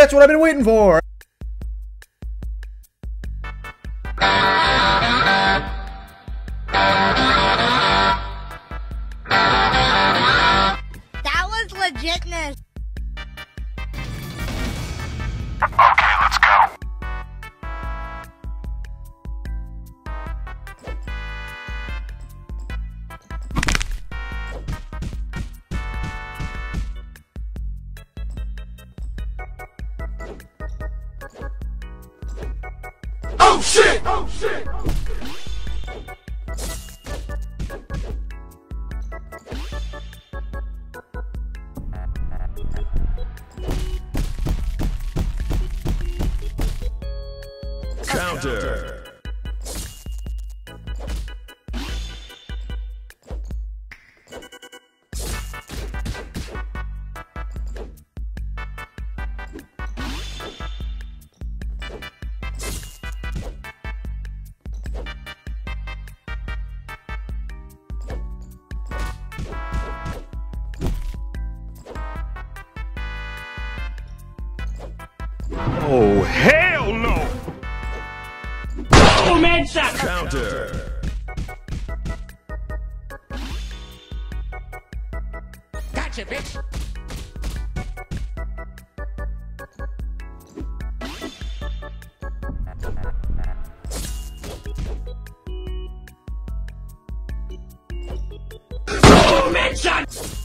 that's what I've been waiting for. Oh shit! Oh shit! Counter. Oh hell no! Oh, man, shot! Counter. Gotcha, bitch. Boom headshot!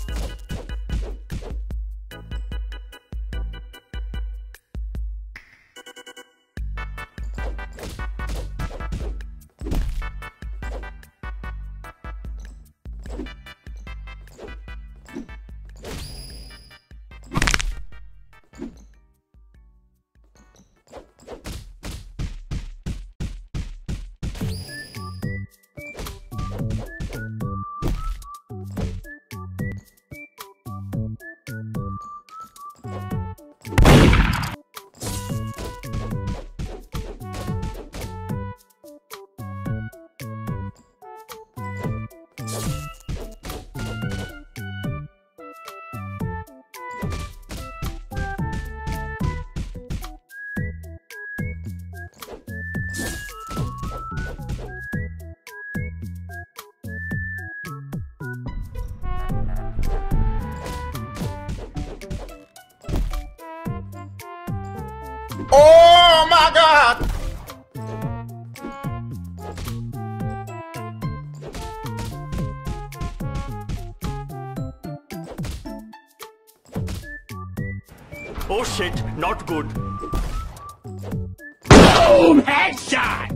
Oh my god! Oh shit, not good. Boom headshot!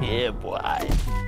yeah, boy.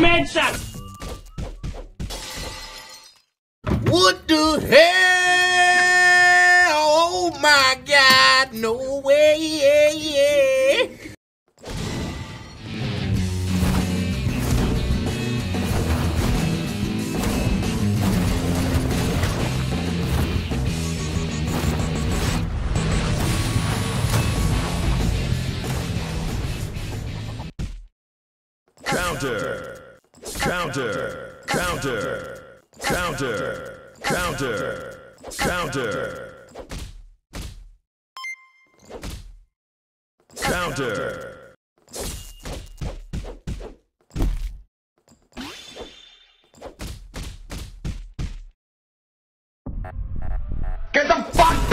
made sense! What the hell? Oh my god, no way, yeah, yeah. Counter. Counter counter, counter, counter, counter, counter, counter. Get the fuck